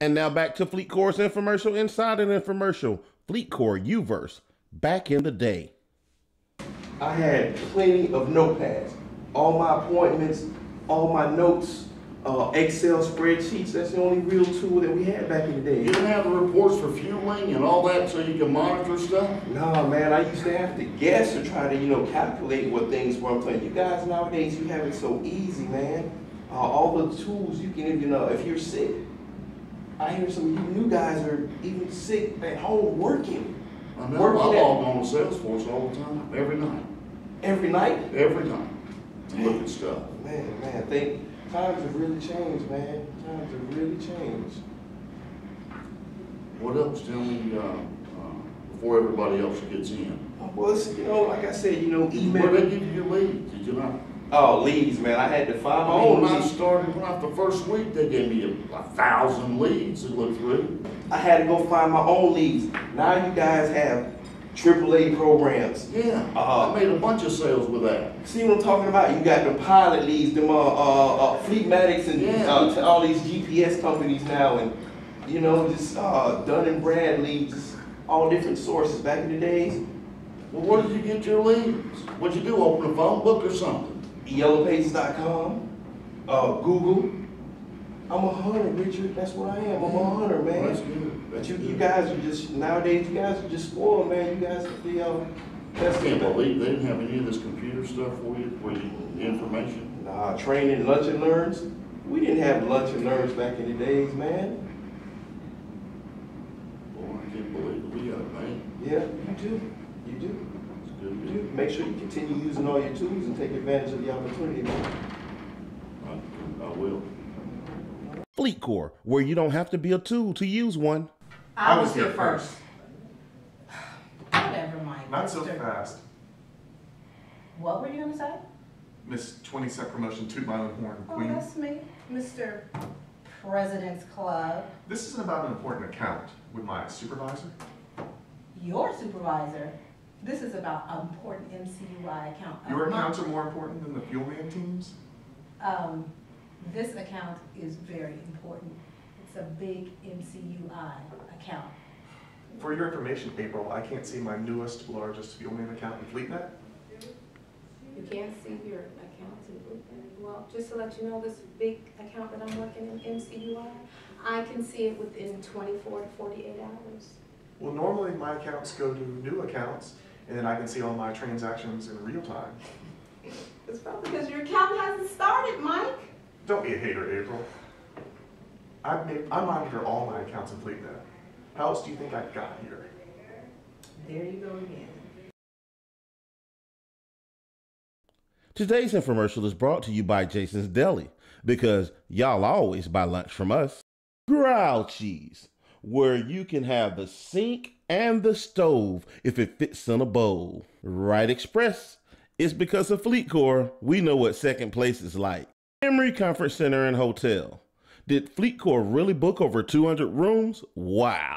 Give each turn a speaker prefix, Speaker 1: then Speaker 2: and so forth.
Speaker 1: And now back to FleetCor infomercial inside an infomercial. FleetCor Uverse, back in the day.
Speaker 2: I had plenty of notepads. All my appointments, all my notes, uh, Excel spreadsheets. That's the only real tool that we had back in the day.
Speaker 3: You didn't have the reports for fueling and all that so you can monitor stuff?
Speaker 2: Nah, man, I used to have to guess or try to, you know, calculate what things were. I'm telling you, you guys nowadays, you have it so easy, man. Uh, all the tools you can, you know, if you're sick. I hear some of you new guys are even sick at home working.
Speaker 3: I know, I
Speaker 2: Working at-
Speaker 3: log on to Salesforce all the time, every night,
Speaker 2: Every night.
Speaker 3: every night, to look at stuff.
Speaker 2: Man, man, think times have really changed, man. Times have really changed.
Speaker 3: What else, tell me, uh, uh, before everybody else gets in?
Speaker 2: Well, it's, you know, like I said, you know, email.
Speaker 3: Where give you your leads, did you not?
Speaker 2: Oh, leads, man. I had to find my own
Speaker 3: when I
Speaker 2: leads.
Speaker 3: started, when I, the first week, they gave me a, a thousand leads to look through.
Speaker 2: I had to go find my own leads. Now you guys have AAA programs.
Speaker 3: Yeah,
Speaker 2: Uh-huh.
Speaker 3: I made a bunch of sales with that.
Speaker 2: See what I'm talking about? You got the pilot leads, them uh, uh, uh, Fleetmatics and
Speaker 3: Yeah.
Speaker 2: uh, all these GPS companies now, and you know, just uh, Dun and Brad leads, all different sources. Back in the days,
Speaker 3: Well, where did you get your leads? What'd you do, open a phone book or something?
Speaker 2: yellowpages.com, uh, Google. I'm a hunter, Richard. That's what I am. I'm a hunter, man.
Speaker 3: That's good.
Speaker 2: But you, you guys are just nowadays. You guys are just spoiled, man. You guys are the uh,
Speaker 3: I can't believe they didn't have any of this computer stuff for you, for you, information.
Speaker 2: Nah, training, lunch and learns. We didn't have lunch and learns back in the days, man.
Speaker 3: Boy, I can't believe it. We got it, man.
Speaker 2: Yeah, you do. You do.
Speaker 3: It's good,
Speaker 2: You do. Make sure you continue using all your tools and take advantage of the opportunity.
Speaker 3: I, I will.
Speaker 1: FleetCor, where you don't have to be a tool to use one.
Speaker 4: I was here first. Whatever, Mike.
Speaker 5: Not so fast.
Speaker 4: What were you gonna say?
Speaker 5: Miss 20 cent promotion, toot my own horn,
Speaker 4: Oh,
Speaker 5: queen.
Speaker 4: that's me, Mr. President's Club.
Speaker 5: This isn't about an important account with my supervisor.
Speaker 4: Your supervisor. This is about an important MCUI account. of
Speaker 5: Your accounts are more important than the Fuelman teams.
Speaker 4: Um, this account is very important. It's a big MCUI account.
Speaker 5: For your information, April, I can't see my newest, largest Fuelman account in FleetNet.
Speaker 6: You can't see your accounts in FleetNet? Well, just to let you know, this big account that I'm working in, MCUI, I can see it within twenty-four to forty-eight hours.
Speaker 5: Well, normally my accounts go to new accounts, and then I can see all my transactions in real time.
Speaker 6: It's probably because your account hasn't started, Mike.
Speaker 5: Don't be a hater, April. I make, I monitor all my accounts and in FleetNet. How else do you think I got here?
Speaker 4: There you go again.
Speaker 1: Today's infomercial is brought to you by Jason's Deli because y'all always buy lunch from us. Growl cheese, where you can have the sink and the stove if it fits in a bowl. Wright Express, it's because of FleetCor, we know what second place is like. Emory Conference Center and Hotel. Did FleetCor really book over 200 rooms? Wow.